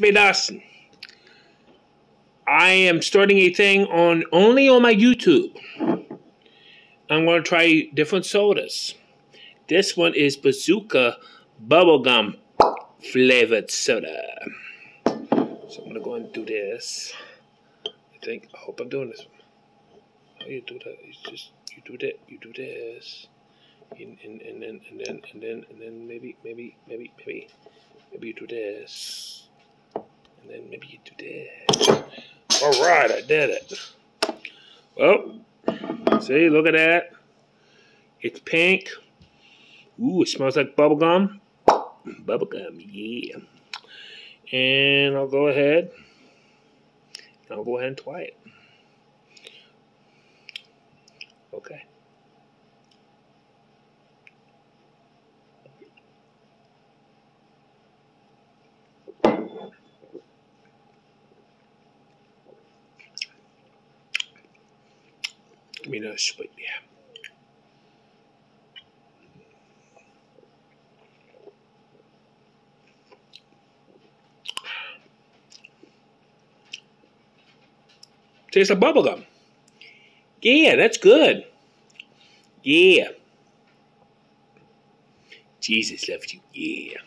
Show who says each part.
Speaker 1: me Dawson. I am starting a thing on only on my YouTube. I'm going to try different sodas. This one is Bazooka Bubblegum flavored soda. So I'm going to go and do this. I think, I hope I'm doing this. How oh, you do that? It's just, you do that, you do this. And, and, and then, and then, and then, and then maybe, maybe, maybe, maybe, maybe you do this. And then maybe this. All right, I did it. Well, see, look at that. It's pink. Ooh, it smells like bubblegum. Bubblegum, yeah. And I'll go ahead. I'll go ahead and try it. Okay. Sweet, yeah. Tastes like bubblegum. Yeah, that's good. Yeah. Jesus loves you. Yeah.